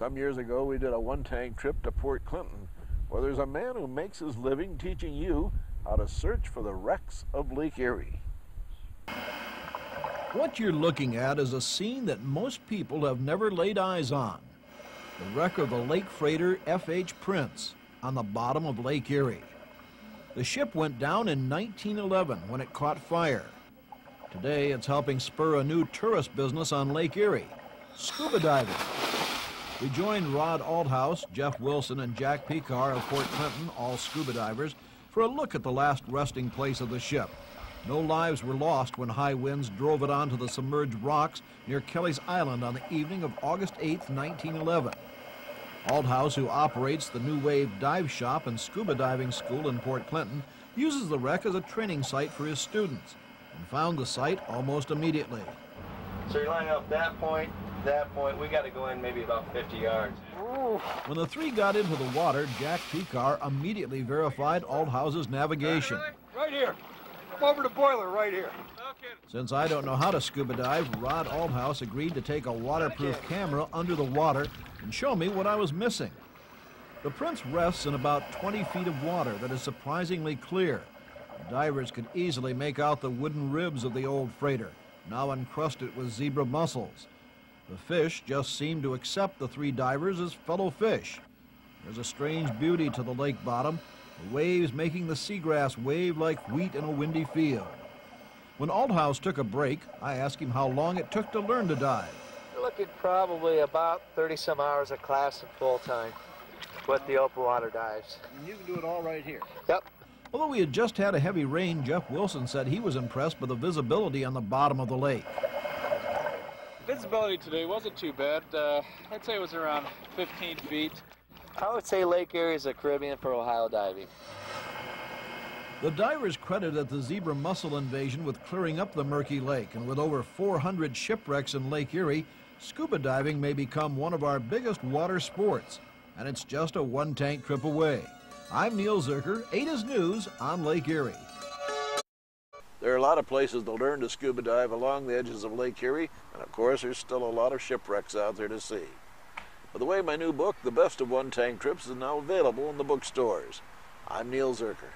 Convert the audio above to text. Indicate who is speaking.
Speaker 1: Some years ago, we did a one-tank trip to Port Clinton, where there's a man who makes his living teaching you how to search for the wrecks of Lake Erie.
Speaker 2: What you're looking at is a scene that most people have never laid eyes on. The wreck of the lake freighter F.H. Prince on the bottom of Lake Erie. The ship went down in 1911 when it caught fire. Today, it's helping spur a new tourist business on Lake Erie, scuba diving. We joined Rod Althouse, Jeff Wilson, and Jack Pekar of Port Clinton, all scuba divers, for a look at the last resting place of the ship. No lives were lost when high winds drove it onto the submerged rocks near Kelleys Island on the evening of August 8, 1911. Althouse, who operates the New Wave Dive Shop and Scuba Diving School in Port Clinton, uses the wreck as a training site for his students and found the site almost immediately.
Speaker 3: So you're lining up that point, that point. We got to go in maybe about 50 yards.
Speaker 2: When the three got into the water, Jack Pekar immediately verified Althouse's navigation.
Speaker 4: Right here. Over the boiler right here.
Speaker 2: Since I don't know how to scuba dive, Rod Althouse agreed to take a waterproof camera under the water and show me what I was missing. The Prince rests in about 20 feet of water that is surprisingly clear. Divers could easily make out the wooden ribs of the old freighter, now encrusted with zebra mussels. The fish just seem to accept the three divers as fellow fish. There's a strange beauty to the lake bottom, the waves making the seagrass wave like wheat in a windy field. When Althouse took a break, I asked him how long it took to learn to dive.
Speaker 3: We're looking probably about 30 some hours of class at full time with the open water dives.
Speaker 1: And you can do it all right here.
Speaker 3: Yep.
Speaker 2: Although we had just had a heavy rain, Jeff Wilson said he was impressed by the visibility on the bottom of the lake.
Speaker 5: Visibility today wasn't too bad. Uh, I'd say it was around 15 feet.
Speaker 3: I would say Lake Erie is the Caribbean for Ohio diving.
Speaker 2: The divers credited the zebra mussel invasion with clearing up the murky lake, and with over 400 shipwrecks in Lake Erie, scuba diving may become one of our biggest water sports, and it's just a one-tank trip away. I'm Neil Zurcher, Ada's News on Lake Erie.
Speaker 1: There are a lot of places to learn to scuba dive along the edges of Lake Erie, and of course, there's still a lot of shipwrecks out there to see. By the way, my new book, The Best of One Tank Trips, is now available in the bookstores. I'm Neil Zurcher.